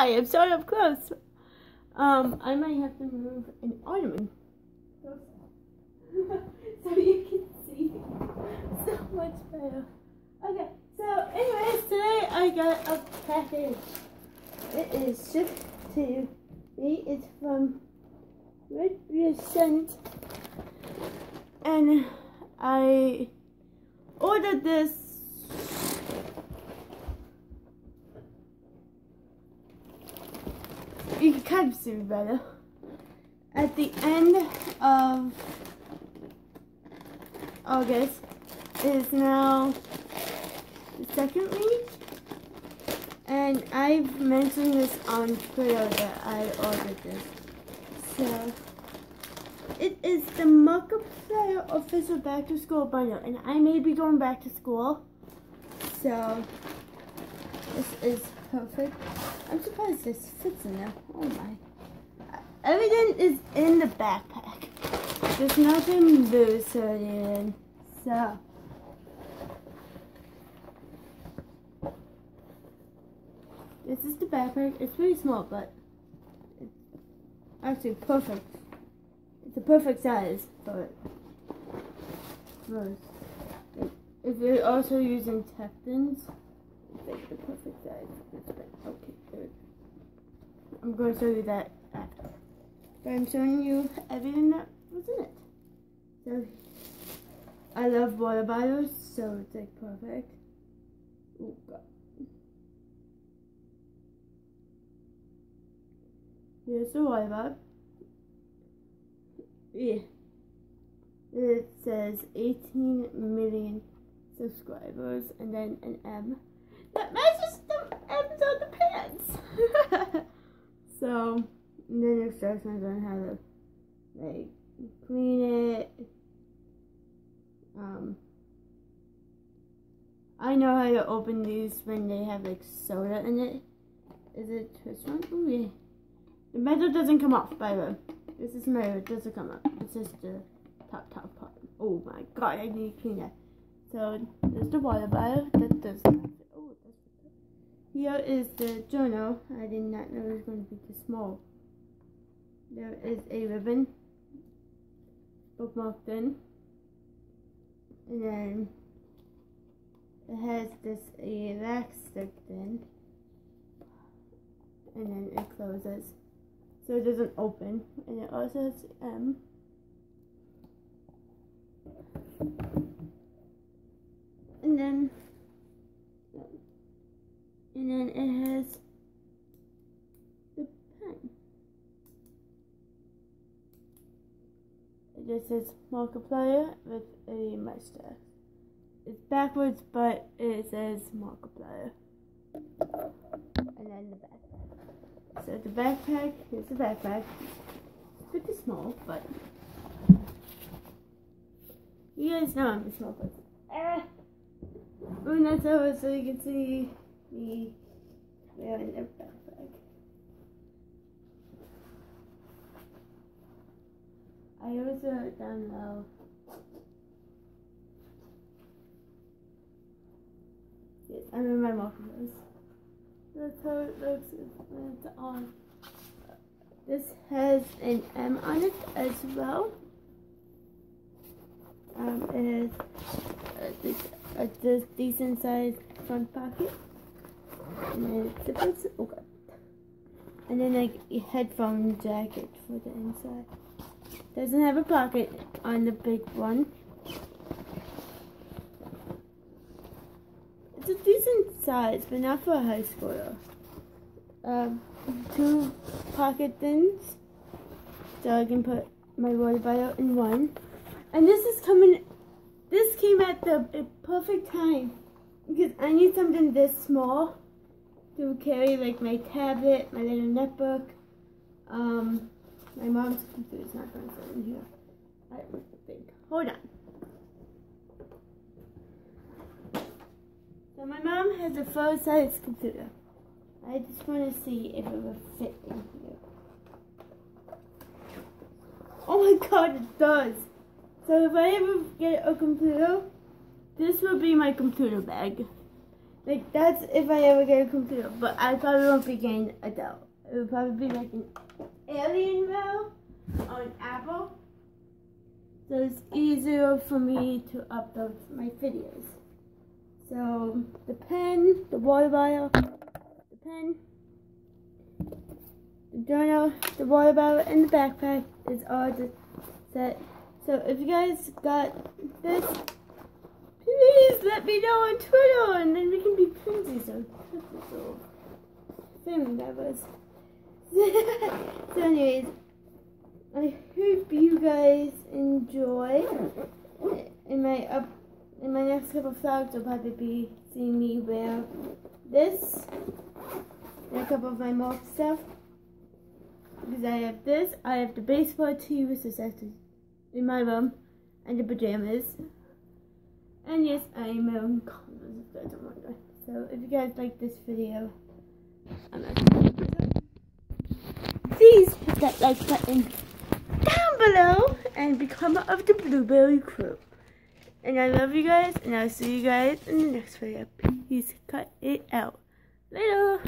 Hi, I'm sorry up close. Um, I might have to move an ornament. so you can see so much better. Okay, so anyways, today I got a package. It is shipped to me. It's from Red Scent. And I ordered this of better. At the end of August is now the second week. And I've mentioned this on Twitter that I ordered this. So, it is the Markiplier official back to school bundle. And I may be going back to school. So, this is perfect. I'm surprised this fits in there. Oh my. Everything is in the backpack. There's nothing loose anything. So. This is the backpack. It's pretty small, but it's actually perfect. It's a perfect size for it. If you're also using Teflons, like the perfect size. Okay, good. I'm going to show you that after. I'm showing you everything that was in it. So, I love water bottles, so it's like perfect. Oh god. Here's the water bottle. Yeah. It says 18 million subscribers and then an M. That matches the M's on the pants. so, then instructions on how to like clean it. Um, I know how to open these when they have like soda in it. Is it this one? Oh yeah. The metal doesn't come off, by the way. This is metal, it doesn't come off. It's just the top, top part. Oh my god, I need to clean that. So, there's the water bottle. That does Here is the journal. I did not know it was going to be too small. There is a ribbon bookmarked in. And then it has this elastic in. And then it closes. So it doesn't open. And it also has M. And then and then it has the pen. It just says Markiplier with a mustache. It's backwards, but it says Markiplier. And then the backpack. So the backpack, here's the backpack. It's pretty small, but you guys know I'm a small person. Ah! Move that over so you can see me wearing the backpack. I always wrote it down low. Yes, I'm in my mufflers. That's how it looks when it's on. This has an M on it as well. Um, it has a, a, a decent sized front pocket. And to, okay. And then like a headphone jacket for the inside. Doesn't have a pocket on the big one. It's a decent size, but not for a high schooler. Um, two pocket things, so I can put my water bottle in one. And this is coming, this came at the perfect time because I need something this small to carry like my tablet, my little netbook. Um, my mom's computer is not going to fit in here. I don't think. Hold on. So my mom has a full size computer. I just want to see if it will fit in here. Oh my god, it does. So if I ever get a computer, this will be my computer bag. Like that's if I ever get a computer, but I probably won't be getting a Dell. It would probably be like an Alienware on Apple. So it's easier for me to upload my videos. So the pen, the water bottle, the pen, the journal, the water bottle, and the backpack is all the set. So if you guys got this, please let me know on Twitter, and then we can be friends or family members. so anyways, I hope you guys enjoy. In my up, in my next couple of vlogs, you'll probably be seeing me wear this and a couple of my mock stuff. Because I have this, I have the baseball tee, which is in my room, and the pajamas. And yes, I am wearing condoms if you guys. So if you guys like this video, please hit that like button down below and become of the Blueberry Crew. And I love you guys, and I'll see you guys in the next video. Peace. Cut it out. Later.